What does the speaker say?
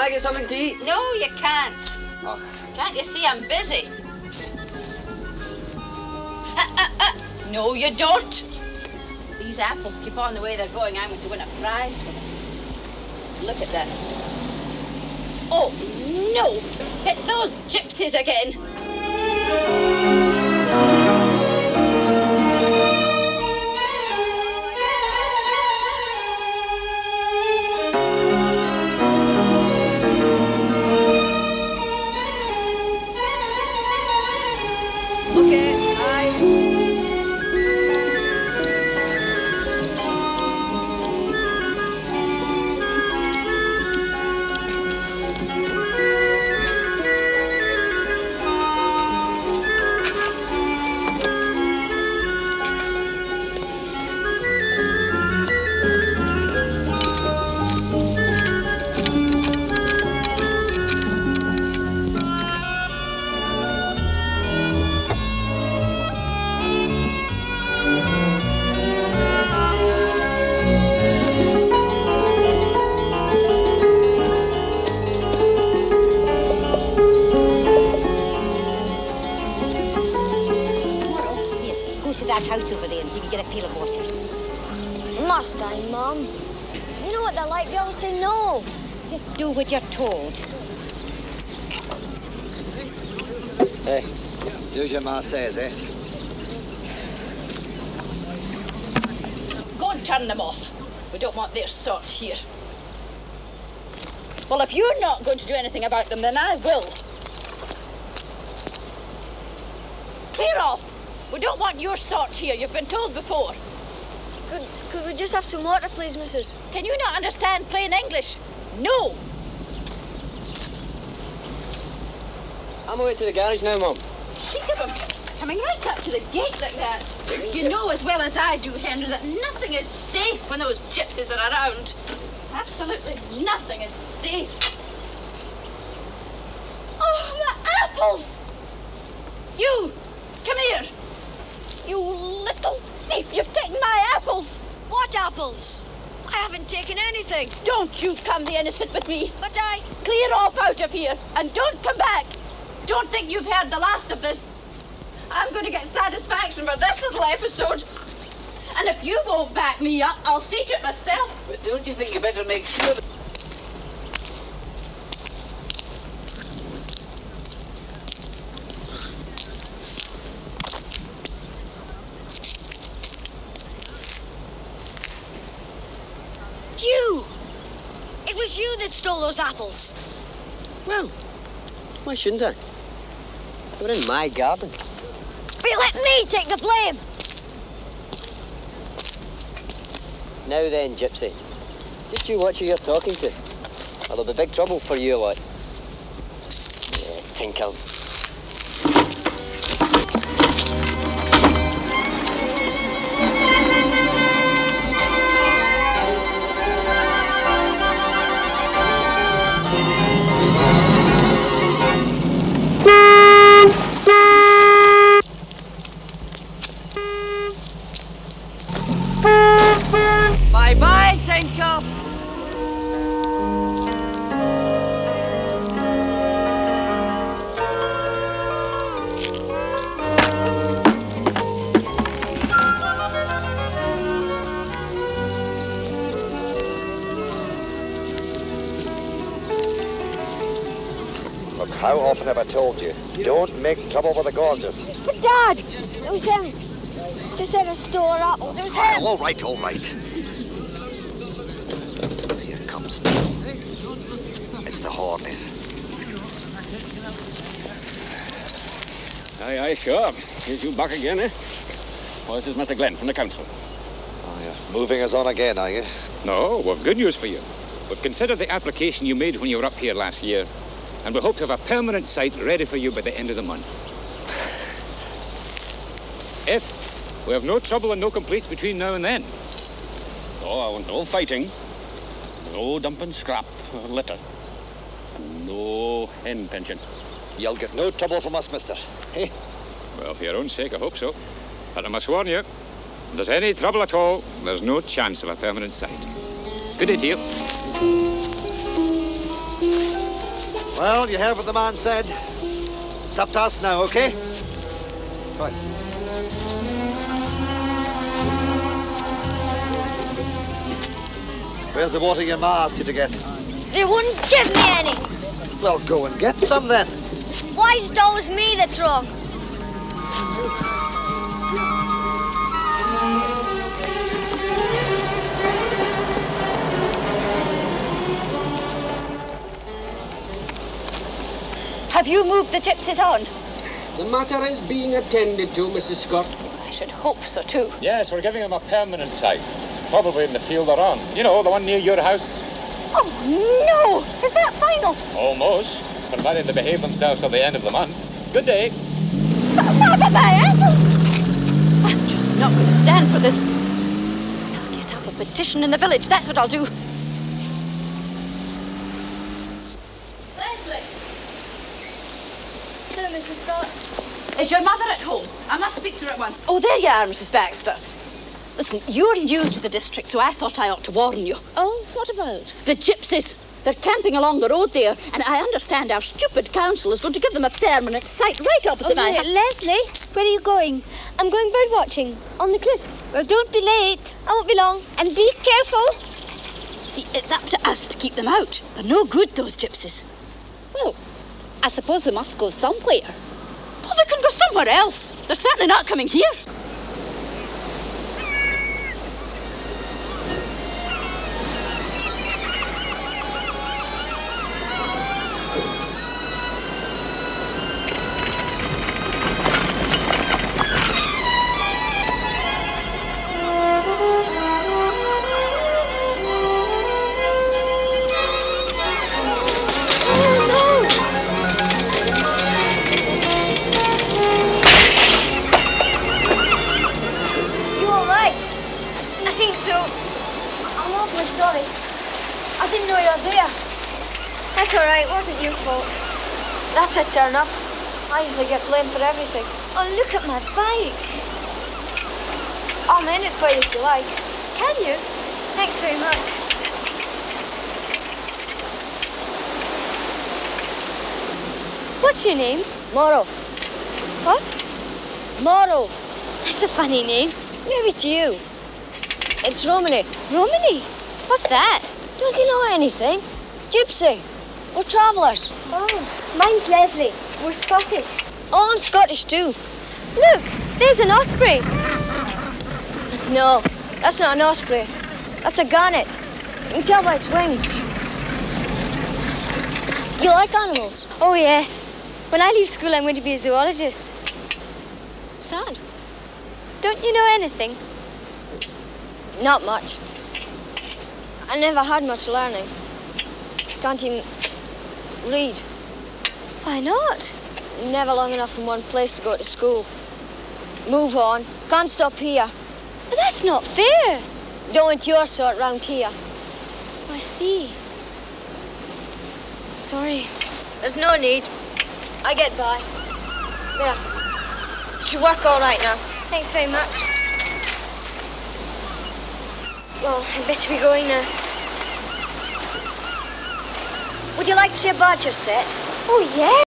I get something to eat? No, you can't. Oh. Can't you see I'm busy? Uh, uh, uh. No, you don't. These apples keep on the way they're going. I'm going to win a prize for them. Look at that. Oh, no! It's those gypsies again. Go to that house over there and see if you get a pail of water. Must I, Mum? You know what they're like. They always say no. Just do what you're told. Hey, do as your ma says, eh? Go and turn them off. We don't want their sort here. Well, if you're not going to do anything about them, then I will. Clear off. We don't want your sort here. You've been told before. Could could we just have some water, please, Mrs. Can you not understand plain English? No. I'm away to the garage now, Mum. Think of him coming right up to the gate like that. You know as well as I do, Henry, that nothing is safe when those gypsies are around. Absolutely nothing is safe. Oh, the apples! You, come here. You little thief, you've taken my apples. What apples? I haven't taken anything. Don't you come the innocent with me. But I. Clear off out of here and don't come back. Don't think you've heard the last of this. I'm going to get satisfaction for this little episode. And if you won't back me up, I'll see to it myself. But don't you think you better make sure that... You! It was you that stole those apples. Well, why shouldn't I? They were in my garden. But let me take the blame. Now then, Gypsy. Just you watch who you're talking to. Or there'll be big trouble for you lot. Yeah, tinkers. Often have I told you? Don't make trouble with the gorgios. But Dad, it was him. They said a store apples. It was him. all right, all right. Here comes Neil. It's the Hornies. Aye, aye, sure. Here's you back again, eh? Well, this is Mr. Glenn from the council. Oh, you're moving us on again, are you? No, we've good news for you. We've considered the application you made when you were up here last year, and we hope to have a permanent site ready for you by the end of the month. If we have no trouble and no complaints between now and then. No, I want no fighting, no dumping scrap or litter, and no hen pension. You'll get no trouble from us, mister. Hey, Well, for your own sake, I hope so. But I must warn you, if there's any trouble at all, there's no chance of a permanent site. Good day to you. Well, you heard what the man said. It's up to us now, okay? Right. Where's the water your ma asked you to get? They wouldn't give me any. Well, go and get some then. Why is it always me that's wrong? Have you moved the gypsies on? The matter is being attended to, Mrs. Scott. I should hope so too. Yes, we're giving them a permanent site. Probably in the field they're on. You know, the one near your house. Oh no! Is that final? Almost. Provided they behave themselves till the end of the month. Good day. Father, my apple! I'm just not going to stand for this. I'll get up a petition in the village. That's what I'll do. Leslie. Hello, Mrs. Scott. Is your mother at home? I must speak to her at once. Oh, there you are, Mrs. Baxter. Listen, you're new to the district, so I thought I ought to warn you. Oh, what about? The gypsies. They're camping along the road there, and I understand our stupid council is going to give them a permanent site right opposite oh, my house. Leslie, where are you going? I'm going bird watching on the cliffs. Well, don't be late. I won't be long. And be careful. See, it's up to us to keep them out. They're no good, those gypsies. I suppose they must go somewhere. Well, they can go somewhere else. They're certainly not coming here. That's a turn up. I usually get blamed for everything. Oh, look at my bike. I'll mend it for you if you like. Can you? Thanks very much. What's your name? Mauro. What? Mauro. That's a funny name. Maybe it's you. It's Romany. Romany? What's that? Don't you know anything? Gypsy. We're travellers. Oh, mine's Leslie. We're Scottish. Oh, I'm Scottish too. Look, there's an osprey. No, that's not an osprey. That's a gannet. You can tell by its wings. You like animals? Oh, yes. When I leave school, I'm going to be a zoologist. What's that? Don't you know anything? Not much. I never had much learning. Can't even read. Why not? Never long enough in one place to go to school. Move on. Can't stop here. But that's not fair. Don't want your sort round here. Oh, I see. Sorry. There's no need. I get by. There. Should work all right now. Thanks very much. Well, I'd better be going now. Would you like to see a badger set? Oh, yeah.